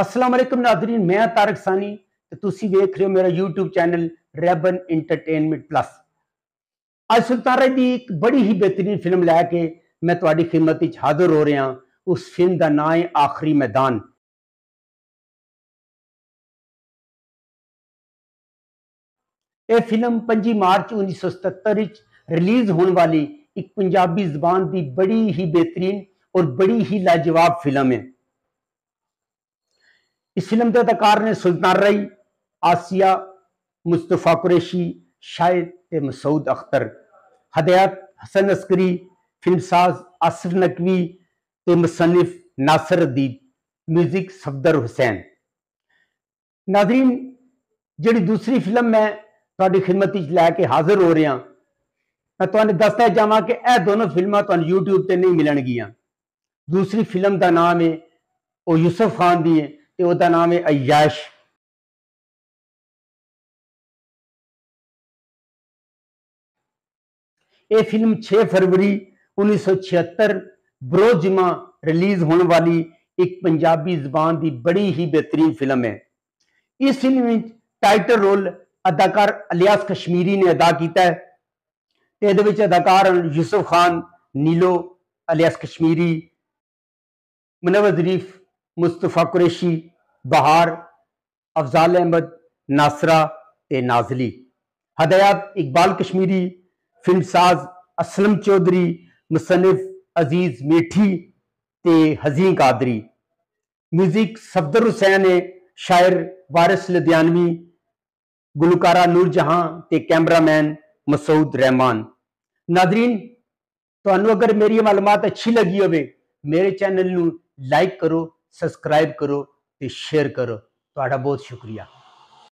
السلام علیکم ناظرین، میں تارک سانی تو تسی ویکھ رہے ہو میرا YouTube channel Ribbon Entertainment Plus. آج سلطان رائے دی ایک بڑی ہی بہترین فلم لے کے میں تہاڈی خدمت وچ حاضر ہو رہا ہاں اس فلم دا نام ہے آخری میدان۔ اے فلم 5 مارچ 1977 وچ ریلیز ہون والی ایک پنجابی زبان دی بڑی ہی بہترین اور بڑی ہی لاجواب فلم ہے۔ اسلمتے تکارنے سلطان رئی، آسیہ، مصطفیٰ قریشی، شاہد مسعود اختر، ہدایت حسن عسکری، فلم ساز آصف نقوی مصنف ناصر عدید میوزک صفدر حسین۔ ناظرین جڑی دوسری فلم میں تہاڈی خدمت وچ لے کے حاضر ہو رہا ہاں، میں تہاڈے دستا جاواں کہ اے دونوں فلماں تہاڈی یوٹیوب تے نہیں ملن گیاں۔ دوسری فلم دا نام ہے او یوسف خان دی ہے تے او دا نام ہے عیاش۔ یہ فلم 6 فروری 1976 برو جمعہ ریلیز ہونے والی ایک پنجابی زبان دی بڑی ہی بہترین فلم ہے۔ اس فلم میں ٹائٹل رول اداکار علیاس کشمیری نے ادا کیتا ہے۔ تے اداکار یوسف خان، نیلو علیاس کشمیری منور ظریف مصطفیٰ قریشی، بہار، افضال احمد، ناصرہ اے نازلی۔ ہدایات اقبال کشمیری، فلم ساز اسلم چودری مصنف عزیز میٹھی تے حزین قادری۔ میوزک صفدر حسین ہے شاعر وارث لدیانوی، گلوکارہ نور جہاں تے کیمرامین مسعود رحمان۔ ناظرین تو اگر میری معلومات اچھی لگی ہوئے میرے چینل نو لائک کرو سبسکرائب کرو تے شیئر کرو۔ تہاڈا بہت شکریہ۔